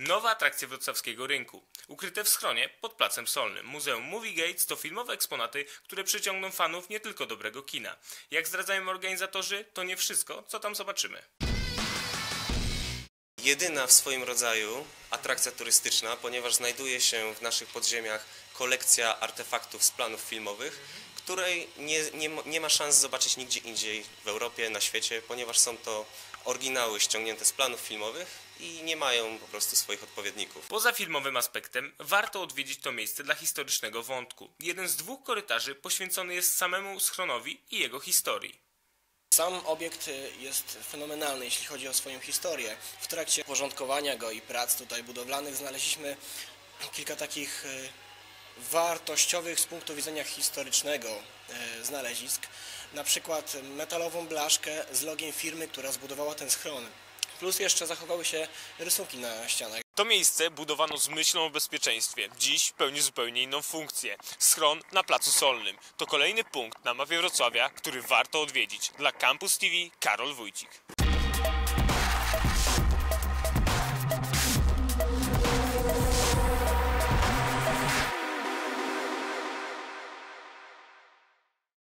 Nowa atrakcja wrocławskiego rynku. Ukryte w schronie pod Placem Solnym. Muzeum Movie Gates to filmowe eksponaty, które przyciągną fanów nie tylko dobrego kina. Jak zdradzają organizatorzy, to nie wszystko, co tam zobaczymy. Jedyna w swoim rodzaju atrakcja turystyczna, ponieważ znajduje się w naszych podziemiach kolekcja artefaktów z planów filmowych, której nie, nie, nie ma szans zobaczyć nigdzie indziej w Europie, na świecie, ponieważ są to oryginały ściągnięte z planów filmowych i nie mają po prostu swoich odpowiedników. Poza filmowym aspektem, warto odwiedzić to miejsce dla historycznego wątku. Jeden z dwóch korytarzy poświęcony jest samemu schronowi i jego historii. Sam obiekt y, jest fenomenalny, jeśli chodzi o swoją historię. W trakcie porządkowania go i prac tutaj budowlanych znaleźliśmy kilka takich y, wartościowych z punktu widzenia historycznego y, znalezisk. Na przykład metalową blaszkę z logiem firmy, która zbudowała ten schron. Plus jeszcze zachowały się rysunki na ścianach. To miejsce budowano z myślą o bezpieczeństwie. Dziś pełni zupełnie inną funkcję. Schron na Placu Solnym. To kolejny punkt na mapie Wrocławia, który warto odwiedzić. Dla Campus TV Karol Wójcik.